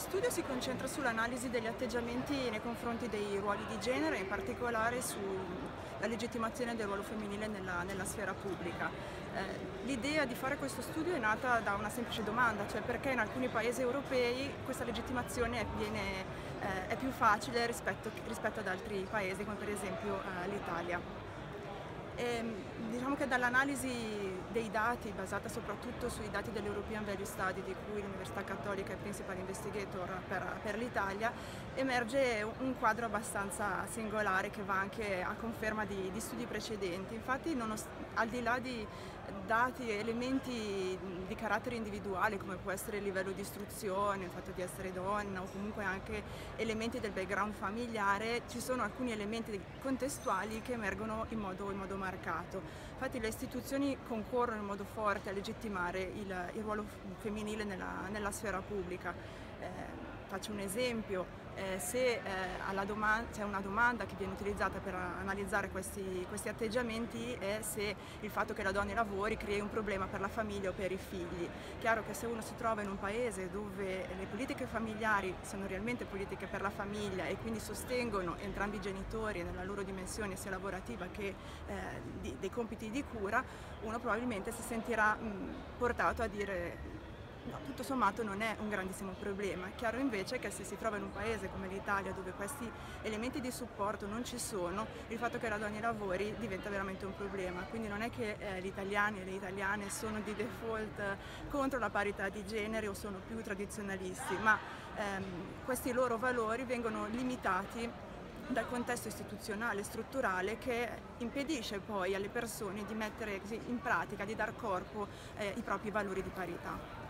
studio si concentra sull'analisi degli atteggiamenti nei confronti dei ruoli di genere, in particolare sulla legittimazione del ruolo femminile nella, nella sfera pubblica. Eh, l'idea di fare questo studio è nata da una semplice domanda, cioè perché in alcuni paesi europei questa legittimazione viene, eh, è più facile rispetto, rispetto, ad altri paesi, come per esempio eh, l'Italia. Ehm, diciamo che dall'analisi dei dati, basata soprattutto sui dati dell'European Value Study, di cui l'Università Cattolica è principal investigator per, per l'Italia, emerge un quadro abbastanza singolare che va anche a conferma di, di studi precedenti. Infatti, al di là di dati e elementi di carattere individuale, come può essere il livello di istruzione, il fatto di essere donna o comunque anche elementi del background familiare, ci sono alcuni elementi contestuali che emergono in modo, in modo marcato. Infatti le istituzioni concorrono in modo forte a legittimare il, il ruolo femminile nella, nella sfera pubblica. Eh, faccio un esempio, eh, se eh, c'è una domanda che viene utilizzata per analizzare questi, questi, atteggiamenti è se il fatto che la donna lavori crei un problema per la famiglia o per i figli. Chiaro che se uno si trova in un paese dove le politiche familiari sono realmente politiche per la famiglia e quindi sostengono entrambi i genitori nella loro dimensione sia lavorativa che eh, di, dei compiti di cura, uno probabilmente si sentirà mh, portato a dire No, tutto sommato non è un grandissimo problema. È chiaro invece che se si trova in un paese come l'Italia dove questi elementi di supporto non ci sono, il fatto che la donna lavori diventa veramente un problema. Quindi non è che eh, gli italiani e le italiane sono di default contro la parità di genere o sono più tradizionalisti, ma ehm, questi loro valori vengono limitati dal contesto istituzionale strutturale che impedisce poi alle persone di mettere in pratica, di dar corpo eh, propri valori di parità.